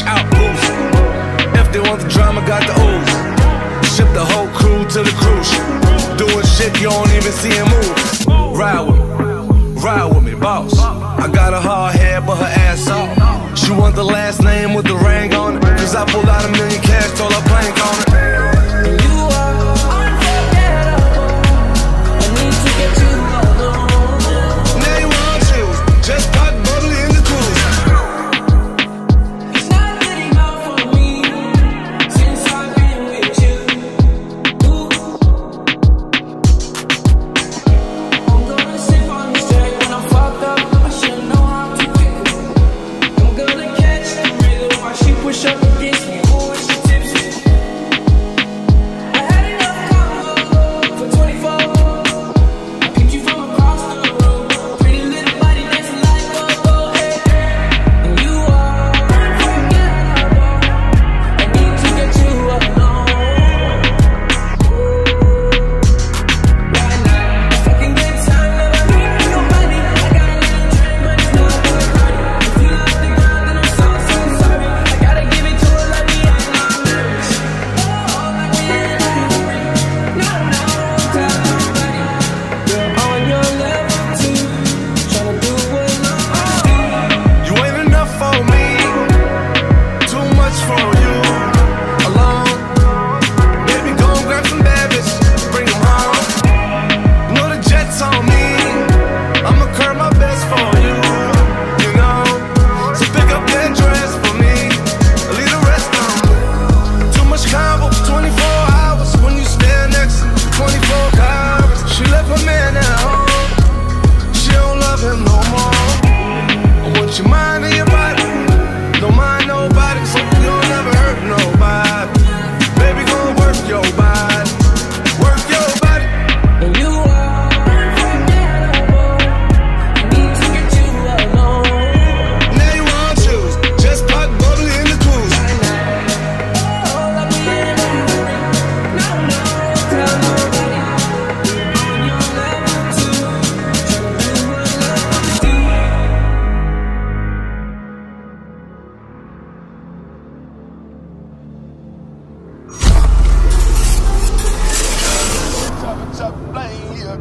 fresh out booth. If they want the drama, got the ooze. Ship the whole crew to the cruise. Doing shit you don't even see him move.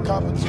Competition.